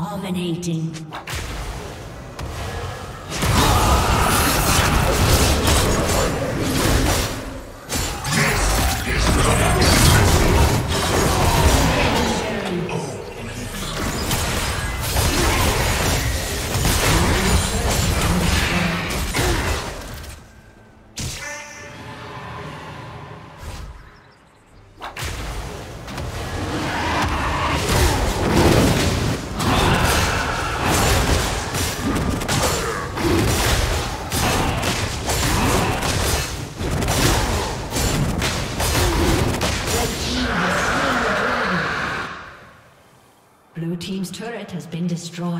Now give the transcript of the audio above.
Dominating. Destroyed.